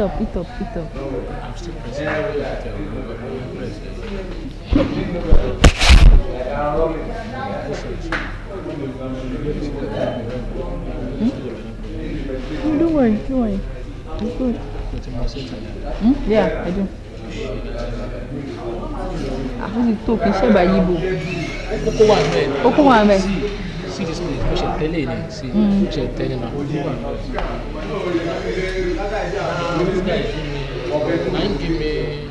up, eat up, eat up. Hmm? Oh, don't worry, don't worry. It's good. Hmm? Yeah, I do. àfúnṣe tó kì í ṣẹ̀bà yìí bò. ó wà mẹ́. ó kó wà mẹ́. sí display ó ṣe tẹ́lẹ̀ ní sí ó ṣe tẹ́lẹ̀ náà. Thank give me